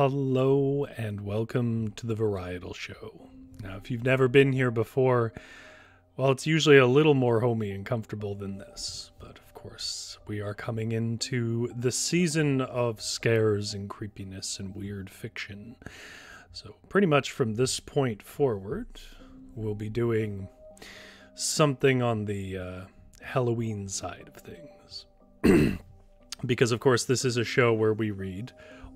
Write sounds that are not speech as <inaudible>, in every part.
Hello and welcome to the Varietal Show. Now, if you've never been here before, well, it's usually a little more homey and comfortable than this. But of course, we are coming into the season of scares and creepiness and weird fiction. So, pretty much from this point forward, we'll be doing something on the uh, Halloween side of things. <clears throat> because, of course, this is a show where we read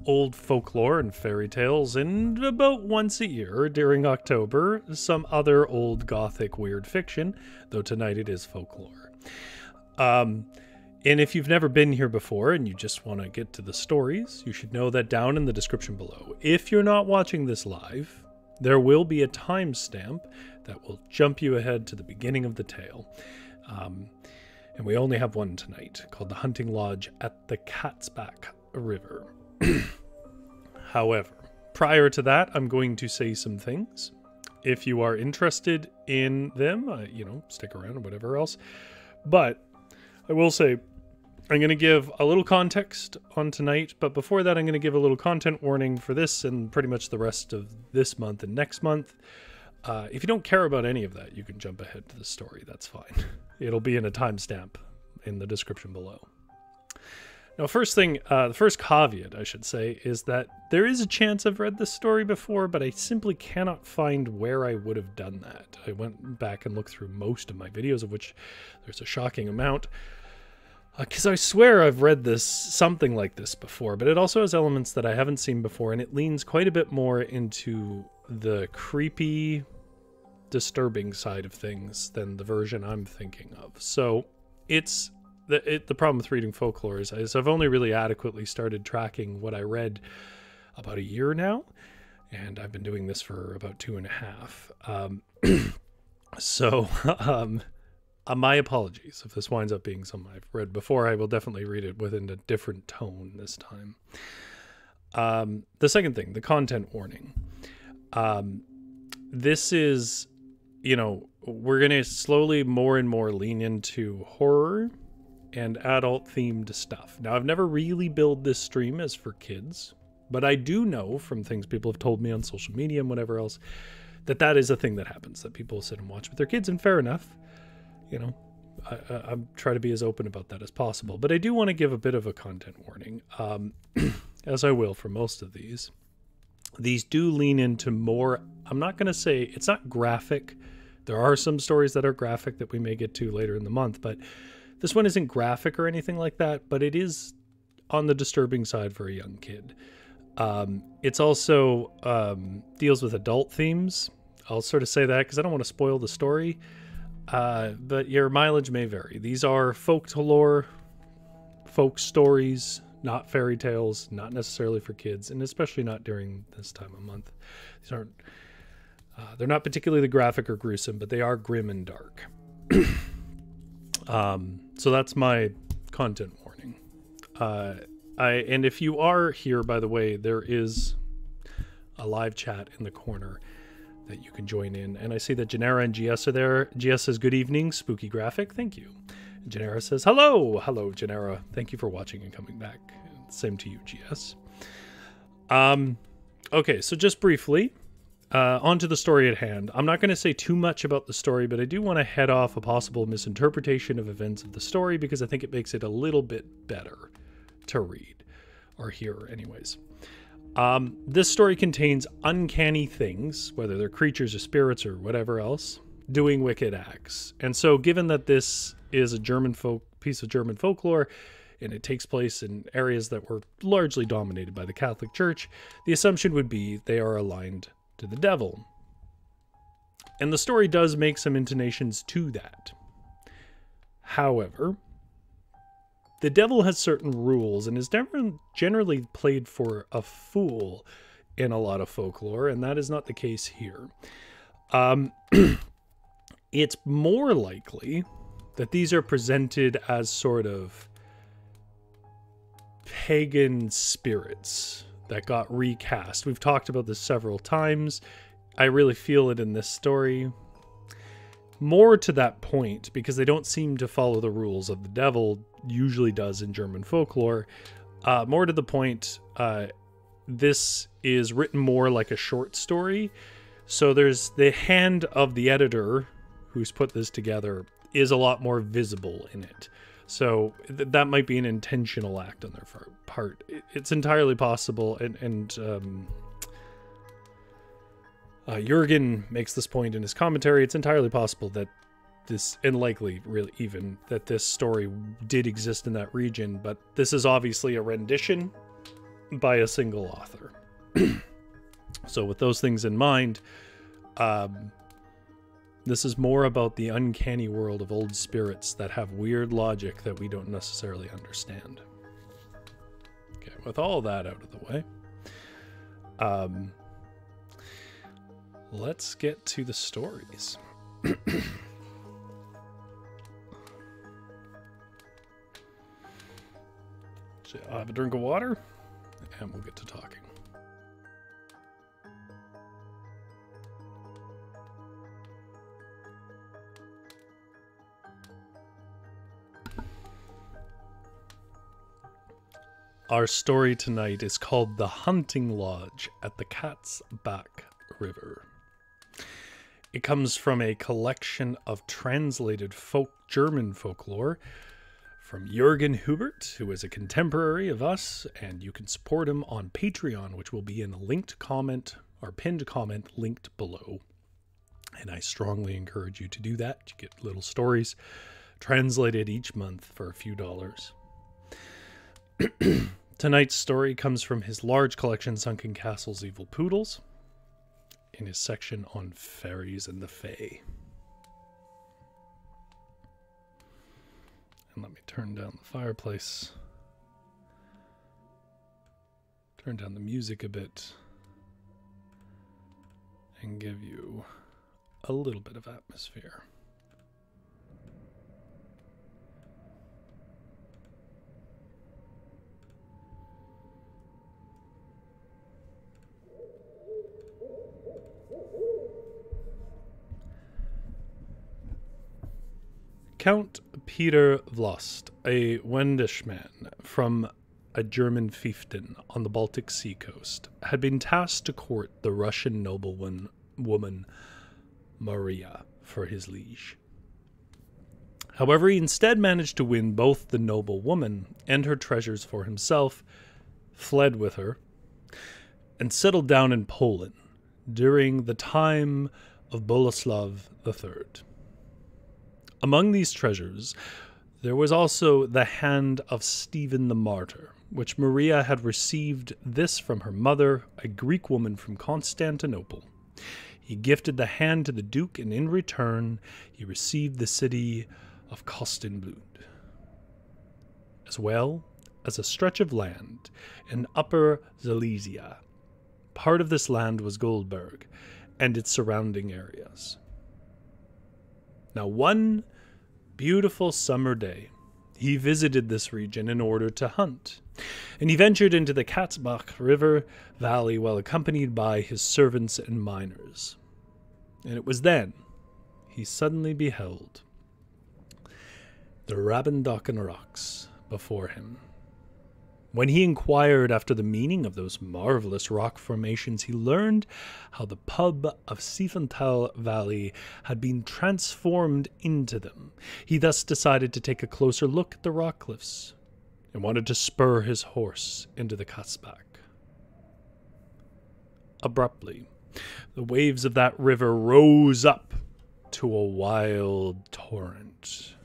old folklore and fairy tales, and about once a year during October, some other old gothic weird fiction, though tonight it is folklore. Um, and if you've never been here before and you just want to get to the stories, you should know that down in the description below, if you're not watching this live, there will be a timestamp that will jump you ahead to the beginning of the tale. Um, and we only have one tonight called The Hunting Lodge at the Katzbach River. <clears throat> However, prior to that, I'm going to say some things. If you are interested in them, uh, you know, stick around or whatever else. But I will say, I'm going to give a little context on tonight, but before that, I'm going to give a little content warning for this and pretty much the rest of this month and next month. Uh, if you don't care about any of that, you can jump ahead to the story. That's fine. <laughs> It'll be in a timestamp in the description below. Now, first thing, uh, the first caveat, I should say, is that there is a chance I've read this story before, but I simply cannot find where I would have done that. I went back and looked through most of my videos, of which there's a shocking amount, because uh, I swear I've read this something like this before, but it also has elements that I haven't seen before, and it leans quite a bit more into the creepy, disturbing side of things than the version I'm thinking of. So it's the it, the problem with reading folklore is, is I've only really adequately started tracking what I read about a year now, and I've been doing this for about two and a half. Um, <clears throat> so, <laughs> um, uh, my apologies if this winds up being something I've read before. I will definitely read it within a different tone this time. Um, the second thing, the content warning. Um, this is, you know, we're going to slowly more and more lean into horror and adult themed stuff. Now, I've never really billed this stream as for kids, but I do know from things people have told me on social media and whatever else that that is a thing that happens that people sit and watch with their kids, and fair enough. You know, I, I, try to be as open about that as possible, but I do want to give a bit of a content warning, um, <clears throat> as I will for most of these. These do lean into more. I'm not going to say it's not graphic. There are some stories that are graphic that we may get to later in the month, but this one isn't graphic or anything like that, but it is on the disturbing side for a young kid. Um, it's also um, deals with adult themes. I'll sort of say that because I don't want to spoil the story, uh, but your mileage may vary. These are folk lore, folk stories, not fairy tales, not necessarily for kids, and especially not during this time of month. These aren't. Uh, they're not particularly graphic or gruesome, but they are grim and dark. <clears throat> Um, so that's my content warning. Uh, I and if you are here, by the way, there is a live chat in the corner that you can join in. And I see that Janera and GS are there. GS says, Good evening, spooky graphic. Thank you. Janera says, Hello. Hello, Janera. Thank you for watching and coming back. Same to you, GS. Um, okay, so just briefly, uh, on to the story at hand. I'm not going to say too much about the story, but I do want to head off a possible misinterpretation of events of the story because I think it makes it a little bit better to read or hear, anyways. Um, this story contains uncanny things, whether they're creatures or spirits or whatever else, doing wicked acts. And so, given that this is a German folk piece of German folklore, and it takes place in areas that were largely dominated by the Catholic Church, the assumption would be they are aligned to the devil. And the story does make some intonations to that. However, the devil has certain rules and is generally played for a fool in a lot of folklore, and that is not the case here. Um, <clears throat> it's more likely that these are presented as sort of pagan spirits that got recast. We've talked about this several times. I really feel it in this story. More to that point, because they don't seem to follow the rules of the devil usually does in German folklore. Uh, more to the point, uh, this is written more like a short story. So there's the hand of the editor who's put this together is a lot more visible in it. So th- that might be an intentional act on their part. It's entirely possible, and, and um, uh, Jurgen makes this point in his commentary. It's entirely possible that this, and likely, really, even that this story did exist in that region, but this is obviously a rendition by a single author. <clears throat> so, with those things in mind, um, this is more about the uncanny world of old spirits that have weird logic that we don't necessarily understand. Okay, with all that out of the way, um, let's get to the stories. <clears throat> so I'll have a drink of water, and we'll get to talking. Our story tonight is called The Hunting Lodge at the Cat's Back River. It comes from a collection of translated folk German folklore from Jürgen Hubert, who is a contemporary of us, and you can support him on Patreon, which will be in a linked comment or pinned comment linked below. And I strongly encourage you to do that. You get little stories translated each month for a few dollars. <clears throat> Tonight's story comes from his large collection, Sunken Castles Evil Poodles, in his section on fairies and the Fae. And let me turn down the fireplace. Turn down the music a bit. And give you a little bit of atmosphere. Count Peter Vlost, a Wendishman from a German fiefdom on the Baltic Sea coast, had been tasked to court the Russian noblewoman woman Maria for his liege. However, he instead managed to win both the noble woman and her treasures for himself, fled with her, and settled down in Poland during the time of Boleslav III. Among these treasures, there was also the hand of Stephen the Martyr, which Maria had received this from her mother, a Greek woman from Constantinople. He gifted the hand to the Duke, and in return, he received the city of Kostenblut, as well as a stretch of land in Upper Silesia. Part of this land was Goldberg and its surrounding areas. Now, one beautiful summer day, he visited this region in order to hunt, and he ventured into the Katzbach River valley while accompanied by his servants and miners. And it was then he suddenly beheld the Rabendocken rocks before him. When he inquired after the meaning of those marvelous rock formations, he learned how the pub of Siefenthal Valley had been transformed into them. He thus decided to take a closer look at the rock cliffs and wanted to spur his horse into the Katzbach. Abruptly, the waves of that river rose up to a wild torrent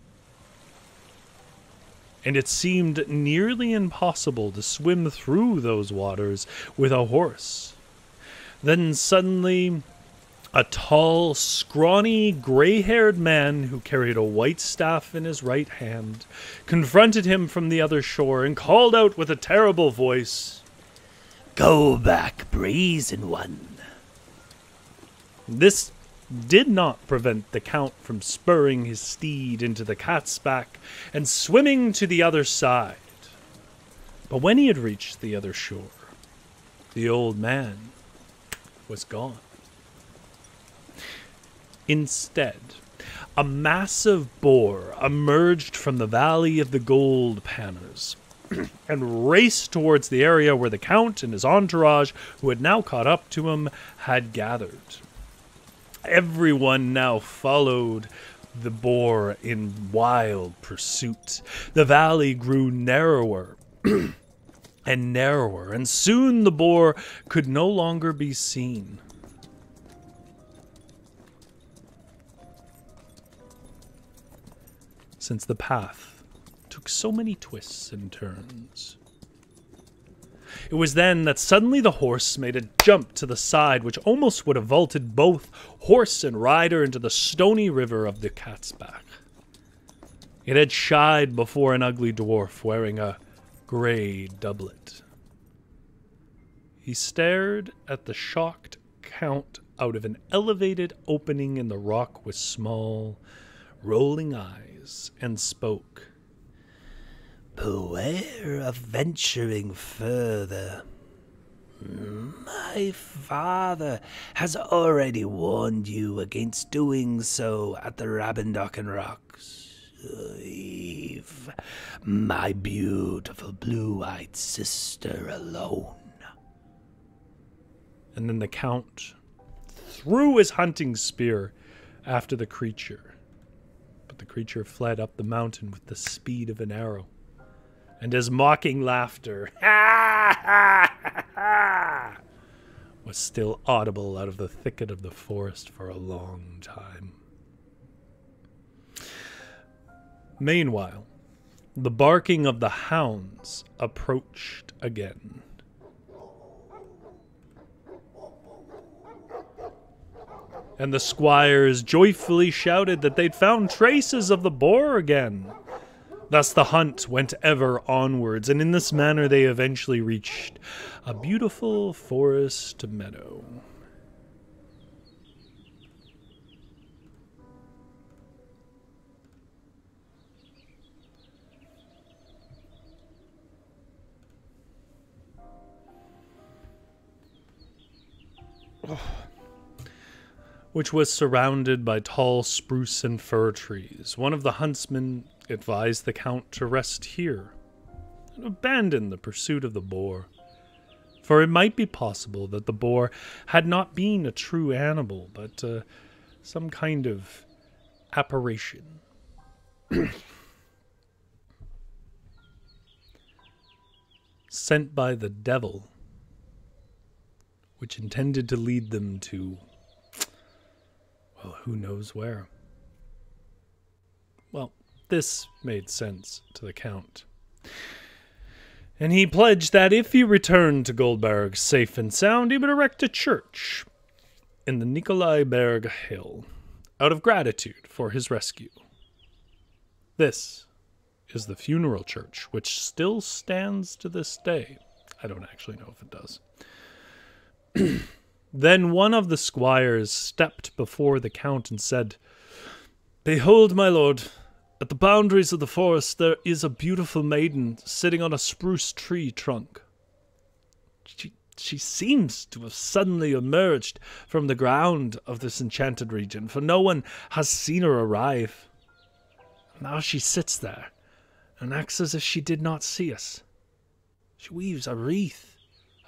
and it seemed nearly impossible to swim through those waters with a horse. Then suddenly, a tall, scrawny, gray haired man who carried a white staff in his right hand confronted him from the other shore and called out with a terrible voice Go back, brazen one. This did not prevent the Count from spurring his steed into the Katzbach and swimming to the other side. But when he had reached the other shore, the old man was gone. Instead, a massive boar emerged from the valley of the gold panners <clears throat> and raced towards the area where the Count and his entourage, who had now caught up to him, had gathered. Everyone now followed the boar in wild pursuit. The valley grew narrower <clears throat> and narrower, and soon the boar could no longer be seen. Since the path took so many twists and turns. It was then that suddenly the horse made a jump to the side, which almost would have vaulted both horse and rider into the stony river of the Katzbach. It had shied before an ugly dwarf wearing a gray doublet. He stared at the shocked count out of an elevated opening in the rock with small, rolling eyes, and spoke. Beware of venturing further. My father has already warned you against doing so at the Rabendocken Rocks. Leave my beautiful blue eyed sister alone. And then the Count threw his hunting spear after the creature. But the creature fled up the mountain with the speed of an arrow and his mocking laughter <laughs> was still audible out of the thicket of the forest for a long time. Meanwhile, the barking of the hounds approached again. And the squires joyfully shouted that they'd found traces of the boar again. Thus the hunt went ever onwards, and in this manner they eventually reached a beautiful forest meadow. Oh, which was surrounded by tall spruce and fir trees. One of the huntsmen advised the Count to rest here and abandon the pursuit of the boar. For it might be possible that the boar had not been a true animal, but uh, some kind of apparition. <clears throat> Sent by the devil, which intended to lead them to, well, who knows where. Well, this made sense to the Count. And he pledged that if he returned to Goldberg safe and sound, he would erect a church in the Nikolaiberg Hill out of gratitude for his rescue. This is the funeral church, which still stands to this day. I don't actually know if it does. <clears throat> then one of the squires stepped before the count and said, Behold, my lord, at the boundaries of the forest, there is a beautiful maiden sitting on a spruce tree trunk. She, she seems to have suddenly emerged from the ground of this enchanted region, for no one has seen her arrive. Now she sits there and acts as if she did not see us. She weaves a wreath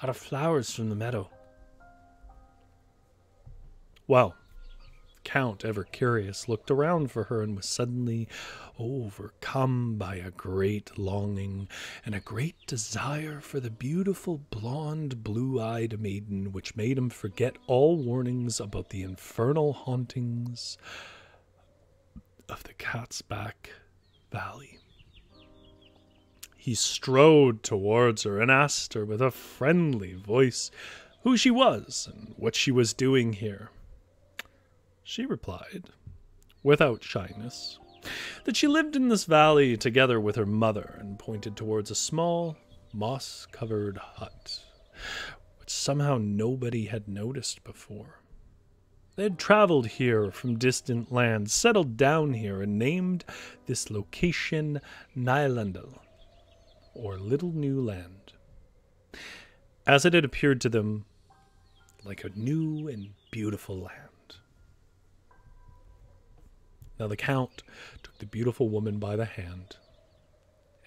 out of flowers from the meadow. Well, Count, ever curious, looked around for her and was suddenly overcome by a great longing and a great desire for the beautiful blonde, blue eyed maiden, which made him forget all warnings about the infernal hauntings of the Katzbach Valley. He strode towards her and asked her with a friendly voice who she was and what she was doing here. She replied, without shyness, that she lived in this valley together with her mother and pointed towards a small, moss covered hut, which somehow nobody had noticed before. They had traveled here from distant lands, settled down here, and named this location Nylandel, or Little New Land, as it had appeared to them like a new and beautiful land. Now the Count took the beautiful woman by the hand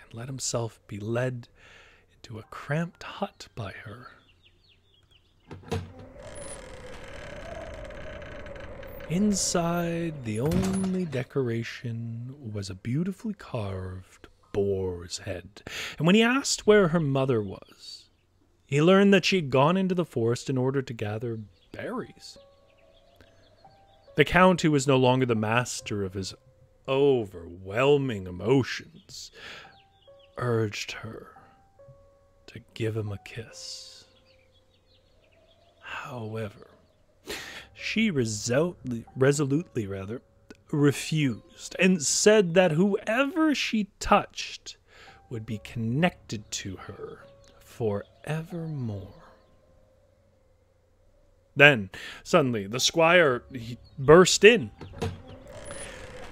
and let himself be led into a cramped hut by her. Inside, the only decoration was a beautifully carved boar's head, and when he asked where her mother was, he learned that she had gone into the forest in order to gather berries. The Count, who was no longer the master of his overwhelming emotions, urged her to give him a kiss. However, she resolutely, resolutely rather refused and said that whoever she touched would be connected to her forevermore. Then, suddenly, the squire burst in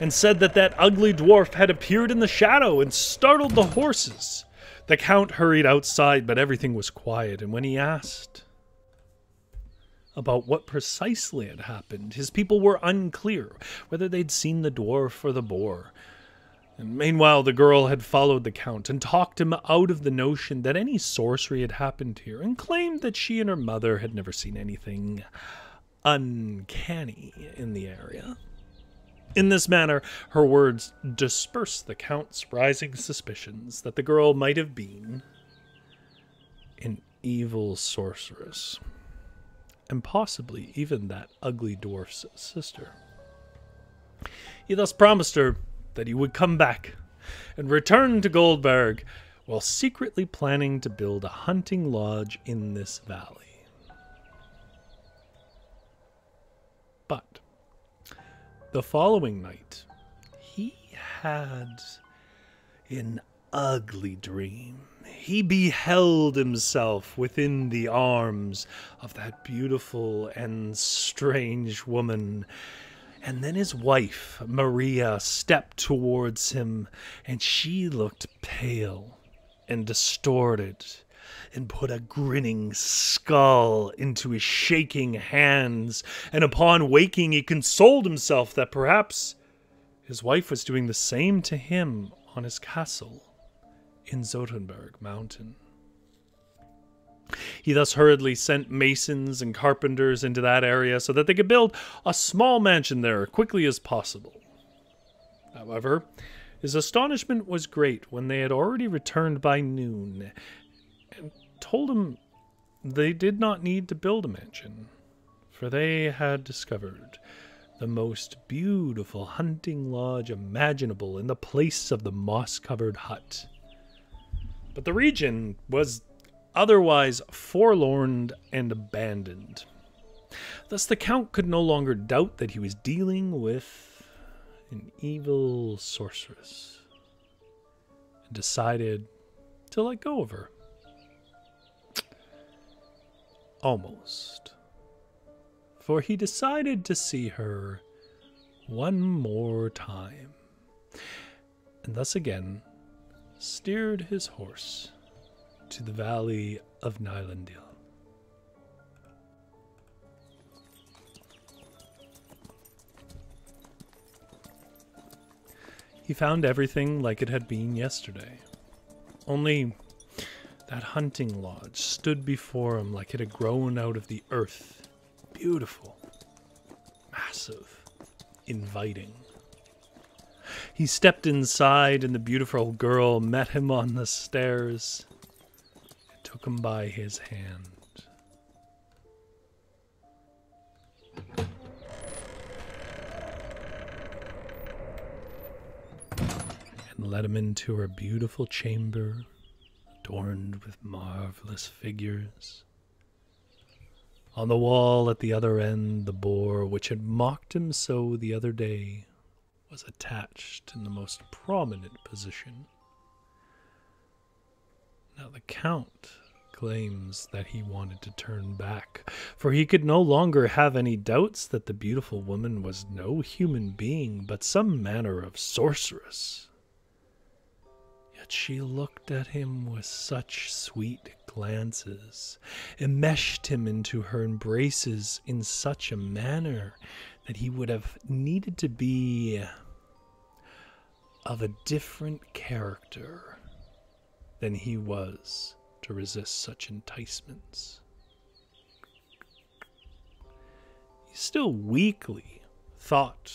and said that that ugly dwarf had appeared in the shadow and startled the horses. The count hurried outside, but everything was quiet, and when he asked about what precisely had happened, his people were unclear whether they'd seen the dwarf or the boar. And meanwhile, the girl had followed the Count and talked him out of the notion that any sorcery had happened here, and claimed that she and her mother had never seen anything uncanny in the area. In this manner, her words dispersed the Count's rising suspicions that the girl might have been an evil sorceress, and possibly even that ugly dwarf's sister. He thus promised her that he would come back and return to Goldberg while secretly planning to build a hunting lodge in this valley. But the following night, he had an ugly dream. He beheld himself within the arms of that beautiful and strange woman and then his wife, Maria, stepped towards him, and she looked pale and distorted and put a grinning skull into his shaking hands. And upon waking, he consoled himself that perhaps his wife was doing the same to him on his castle in Zobtenberg Mountain. He thus hurriedly sent masons and carpenters into that area so that they could build a small mansion there as quickly as possible. However, his astonishment was great when they had already returned by noon and told him they did not need to build a mansion, for they had discovered the most beautiful hunting lodge imaginable in the place of the moss covered hut. But the region was otherwise forlorn and abandoned. Thus, the Count could no longer doubt that he was dealing with an evil sorceress and decided to let go of her. Almost. For he decided to see her one more time, and thus again steered his horse to the valley of Nylandil. He found everything like it had been yesterday. Only that hunting lodge stood before him like it had grown out of the earth. Beautiful, massive, inviting. He stepped inside, and the beautiful girl met him on the stairs took him by his hand. And led him into her beautiful chamber, adorned with marvelous figures, On the wall at the other end, the boar which had mocked him so the other day was attached in the most prominent position. Now the Count claims that he wanted to turn back, for he could no longer have any doubts that the beautiful woman was no human being, but some manner of sorceress. Yet she looked at him with such sweet glances, enmeshed him into her embraces in such a manner that he would have needed to be of a different character than he was to resist such enticements. He still weakly thought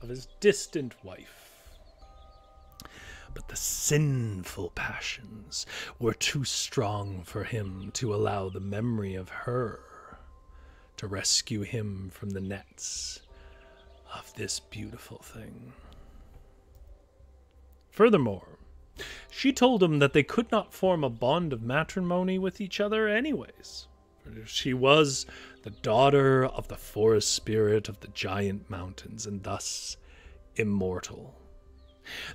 of his distant wife. But the sinful passions were too strong for him to allow the memory of her to rescue him from the nets of this beautiful thing. Furthermore, she told him that they could not form a bond of matrimony with each other, anyways. She was the daughter of the forest spirit of the giant mountains, and thus immortal.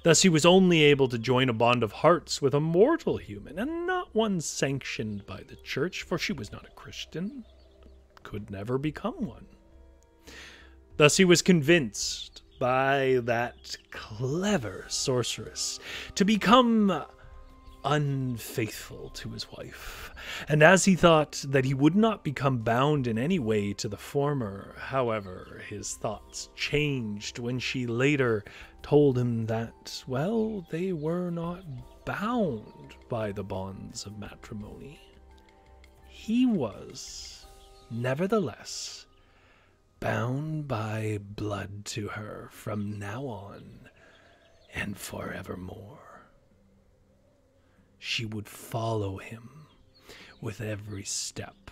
Thus, he was only able to join a bond of hearts with a mortal human, and not one sanctioned by the church, for she was not a Christian, could never become one. Thus, he was convinced by that clever sorceress to become unfaithful to his wife. And as he thought that he would not become bound in any way to the former, however, his thoughts changed when she later told him that, well, they were not bound by the bonds of matrimony. He was, nevertheless, bound by blood to her from now on and forevermore. She would follow him with every step,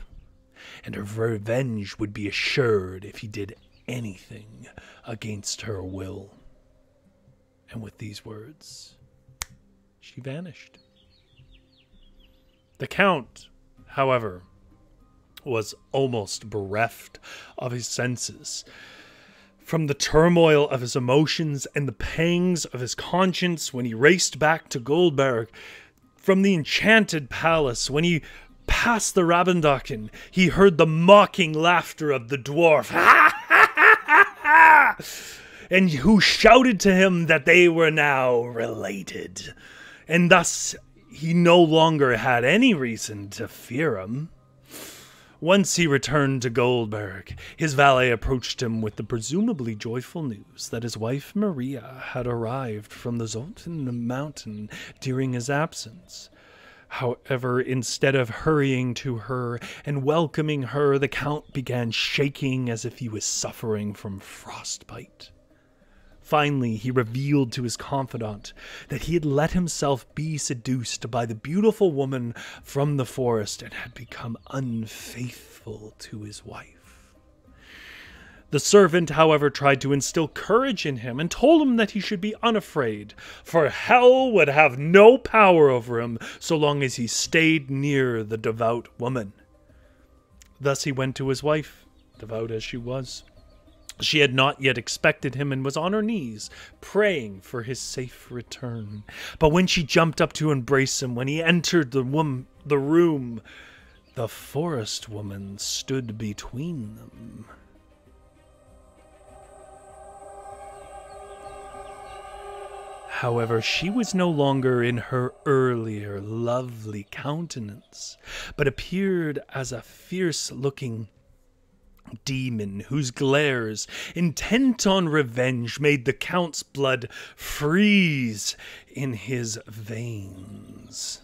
and her revenge would be assured if he did anything against her will. And with these words, she vanished. The Count, however, was almost bereft of his senses. From the turmoil of his emotions and the pangs of his conscience when he raced back to Goldberg, from the enchanted palace when he passed the Rabendocken, he heard the mocking laughter of the dwarf. <laughs> and who shouted to him that they were now related. And thus he no longer had any reason to fear him. Once he returned to Goldberg, his valet approached him with the presumably joyful news that his wife Maria had arrived from the Zoltan mountain during his absence. However, instead of hurrying to her and welcoming her, the Count began shaking as if he was suffering from frostbite. Finally, he revealed to his confidant that he had let himself be seduced by the beautiful woman from the forest and had become unfaithful to his wife. The servant, however, tried to instill courage in him and told him that he should be unafraid, for hell would have no power over him so long as he stayed near the devout woman. Thus he went to his wife, devout as she was. She had not yet expected him and was on her knees, praying for his safe return. But when she jumped up to embrace him, when he entered the, wom- the room, the forest woman stood between them. However, she was no longer in her earlier lovely countenance, but appeared as a fierce looking demon whose glares, intent on revenge, made the Count's blood freeze in his veins.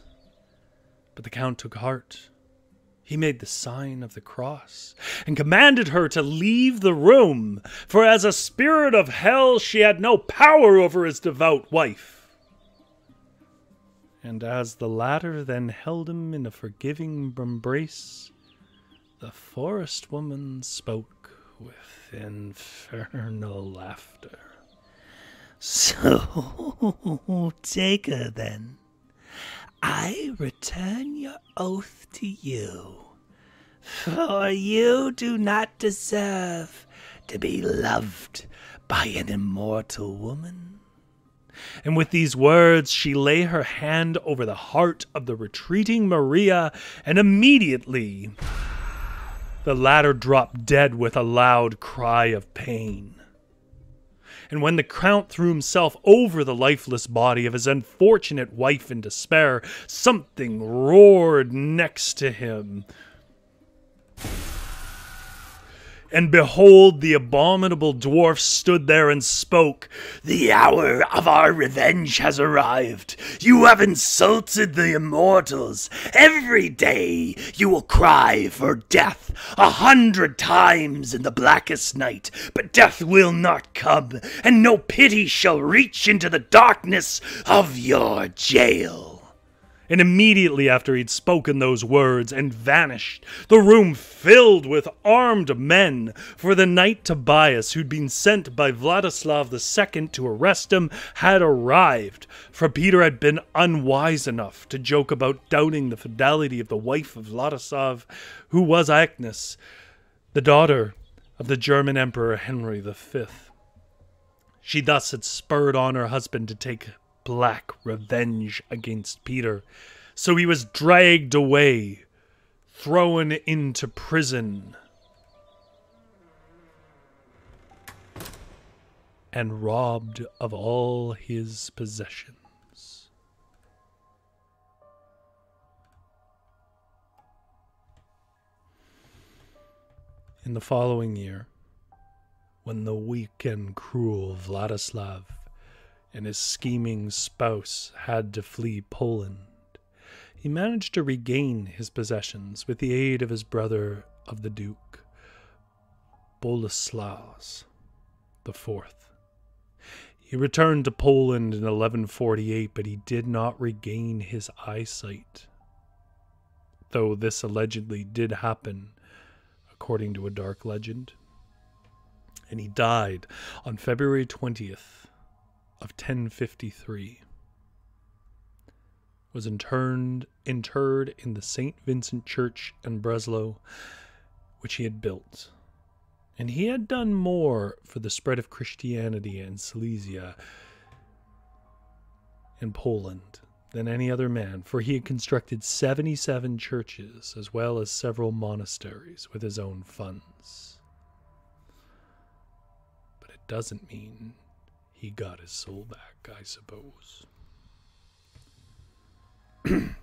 But the Count took heart. He made the sign of the cross and commanded her to leave the room, for as a spirit of hell she had no power over his devout wife. And as the latter then held him in a forgiving embrace, the forest woman spoke with infernal laughter. So take her then. I return your oath to you. For you do not deserve to be loved by an immortal woman. And with these words, she lay her hand over the heart of the retreating Maria, and immediately the latter dropped dead with a loud cry of pain. And when the Count threw himself over the lifeless body of his unfortunate wife in despair, something roared next to him. And behold, the abominable dwarf stood there and spoke. The hour of our revenge has arrived. You have insulted the immortals. Every day you will cry for death a hundred times in the blackest night, but death will not come, and no pity shall reach into the darkness of your jail. And immediately after he'd spoken those words and vanished, the room filled with armed men, for the knight Tobias, who'd been sent by Vladislav II to arrest him, had arrived. For Peter had been unwise enough to joke about doubting the fidelity of the wife of Vladislav, who was Agnes, the daughter of the German Emperor Henry V. She thus had spurred on her husband to take black revenge against Peter. So he was dragged away, thrown into prison, and robbed of all his possessions. In the following year, when the weak and cruel Vladislav and his scheming spouse had to flee Poland. He managed to regain his possessions with the aid of his brother of the Duke, Boleslaus IV. He returned to Poland in 1148, but he did not regain his eyesight, though this allegedly did happen, according to a dark legend. And he died on February 20th, of 1053 was interned interred in the St. Vincent Church in Breslau, which he had built. And he had done more for the spread of Christianity in Silesia and Poland than any other man, for he had constructed 77 churches as well as several monasteries with his own funds. But it doesn't mean he got his soul back, I suppose. <clears throat> and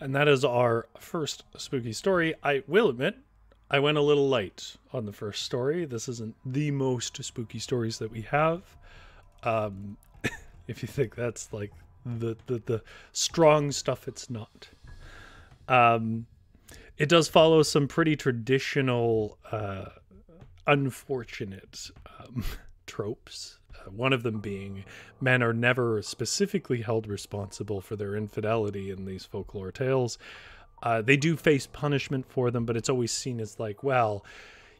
that is our first spooky story. I will admit, I went a little light on the first story. This isn't the most spooky stories that we have. Um, <laughs> if you think that's like the, the, the strong stuff, it's not. Um, it does follow some pretty traditional, uh, unfortunate um, <laughs> tropes. Uh, one of them being men are never specifically held responsible for their infidelity in these folklore tales. Uh, they do face punishment for them, but it's always seen as like, well,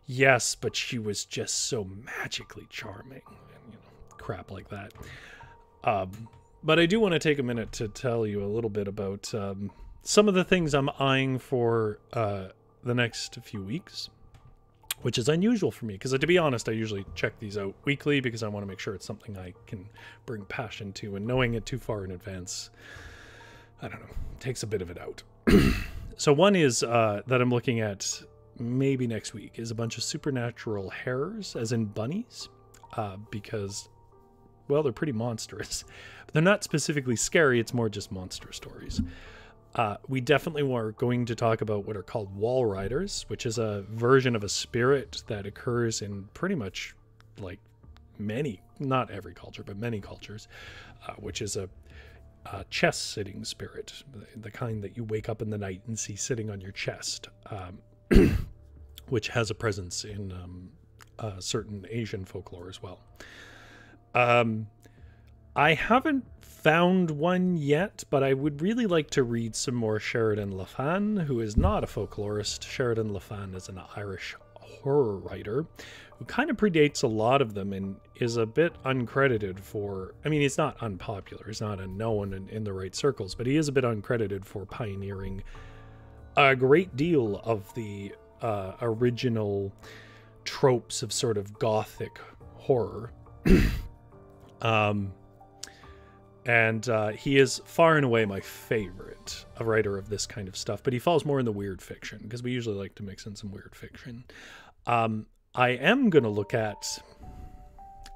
yes, but she was just so magically charming, and you know, crap like that. Um, but I do want to take a minute to tell you a little bit about um, some of the things I'm eyeing for uh, the next few weeks which is unusual for me because to be honest i usually check these out weekly because i want to make sure it's something i can bring passion to and knowing it too far in advance i don't know takes a bit of it out. <clears throat> So one is uh, that i'm looking at maybe next week is a bunch of supernatural hares as in bunnies uh, because well they're pretty monstrous. <laughs> But they're not specifically scary it's more just monster stories uh, we definitely were going to talk about what are called wall riders, which is a version of a spirit that occurs in pretty much like many, not every culture, but many cultures, uh, which is a, a chest sitting spirit, the kind that you wake up in the night and see sitting on your chest, um, <clears throat> which has a presence in um, uh, certain Asian folklore as well. Um, I haven't found one yet, but I would really like to read some more Sheridan Le Fanu, who is not a folklorist. Sheridan Le Fanu is an Irish horror writer who kind of predates a lot of them and is a bit uncredited for. I mean, he's not unpopular, he's not unknown in, in the right circles, but he is a bit uncredited for pioneering a great deal of the uh, original tropes of sort of gothic horror. <clears throat> um, and uh, he is far and away my favorite a writer of this kind of stuff but he falls more in the weird fiction because we usually like to mix in some weird fiction. Um, i am going to look at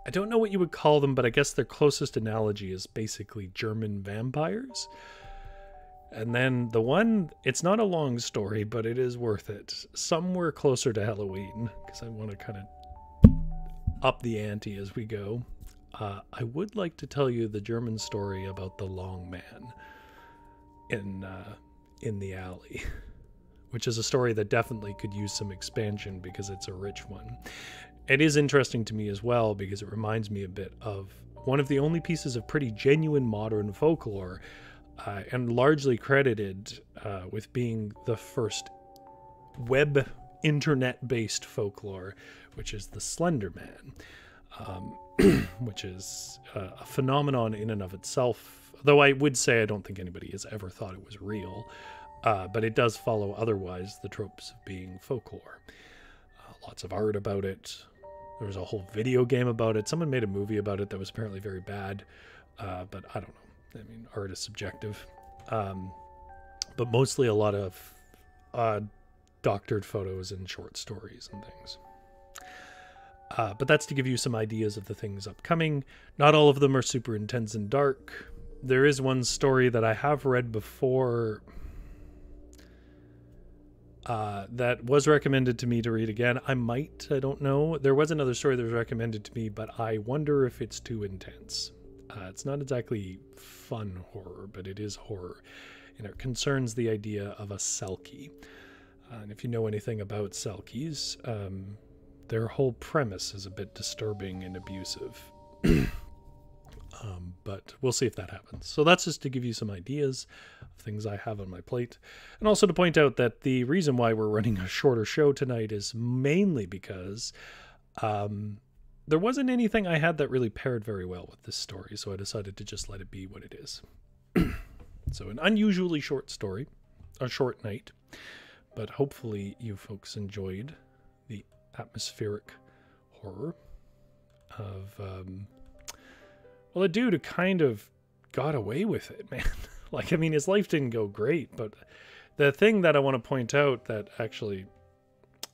i don't know what you would call them but i guess their closest analogy is basically german vampires. And then the one it's not a long story but it is worth it. Somewhere closer to halloween because i want to kind of up the ante as we go uh, I would like to tell you the German story about the long man in uh, in the alley, <laughs> which is a story that definitely could use some expansion because it's a rich one. It is interesting to me as well because it reminds me a bit of one of the only pieces of pretty genuine modern folklore, uh, and largely credited uh, with being the first web internet based folklore, which is the Slender Man um, <clears throat> which is uh, a phenomenon in and of itself. Though I would say I don't think anybody has ever thought it was real, uh, but it does follow otherwise the tropes of being folklore. Uh, lots of art about it. There was a whole video game about it. Someone made a movie about it that was apparently very bad, uh, but I don't know. I mean, art is subjective. Um, but mostly a lot of uh, doctored photos and short stories and things. Uh, but that's to give you some ideas of the things upcoming. Not all of them are super intense and dark. There is one story that I have read before uh, that was recommended to me to read again. I might, I don't know. There was another story that was recommended to me, but I wonder if it's too intense. Uh, it's not exactly fun horror, but it is horror. And it concerns the idea of a selkie. Uh, and if you know anything about selkies, um, their whole premise is a bit disturbing and abusive. <clears throat> um, but we'll see if that happens. So that's just to give you some ideas of things I have on my plate. And also to point out that the reason why we're running a shorter show tonight is mainly because um, there wasn't anything I had that really paired very well with this story. So I decided to just let it be what it is. <clears throat> so an unusually short story, a short night. But hopefully you folks enjoyed atmospheric horror of um, well, a dude who kind of got away with it, <laughs> man. like, I mean, his life didn't go great, but the thing that I want to point out that actually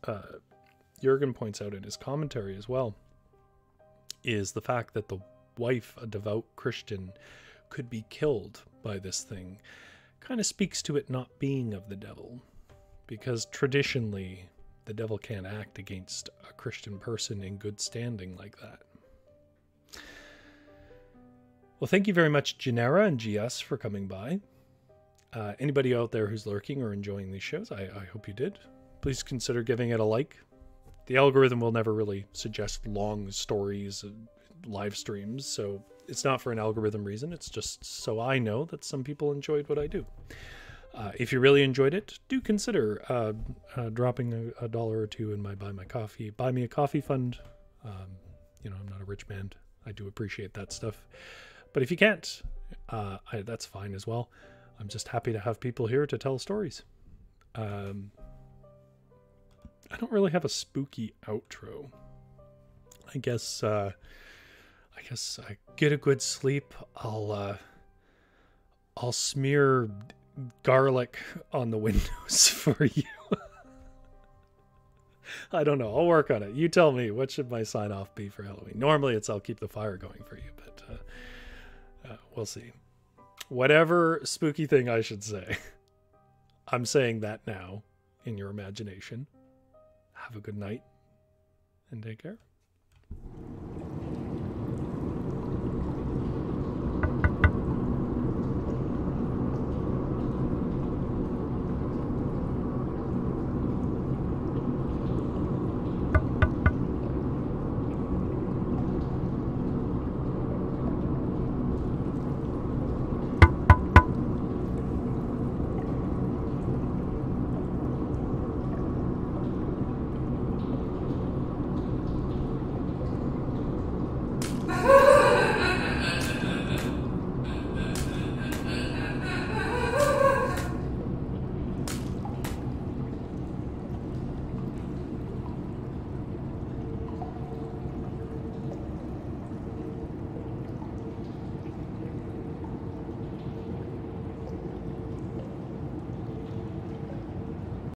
uh, Juergen points out in his commentary as well is the fact that the wife, a devout Christian, could be killed by this thing kind of speaks to it not being of the devil. Because traditionally, the devil can't act against a Christian person in good standing like that. Well, thank you very much, Genera and GS, for coming by. Uh, anybody out there who's lurking or enjoying these shows, I, I hope you did. Please consider giving it a like. The algorithm will never really suggest long stories, live streams, so it's not for an algorithm reason. It's just so I know that some people enjoyed what I do. Uh, if you really enjoyed it, do consider uh, uh, dropping a, a, dollar or two in my buy my coffee, buy me a coffee fund. Um, you know, I'm not a rich man. I do appreciate that stuff. But if you can't, uh, I, that's fine as well. I'm just happy to have people here to tell stories. Um, I don't really have a spooky outro. I guess. Uh, I guess I get a good sleep. I'll. Uh, I'll smear garlic on the <laughs> windows <laughs> for you. I don't know. I'll work on it. You tell me. What should my sign off be for Halloween? Normally, it's I'll keep the fire going for you, but uh, uh, we'll see. Whatever spooky thing I should say, <laughs> I'm saying that now in your imagination. Have a good night and take care.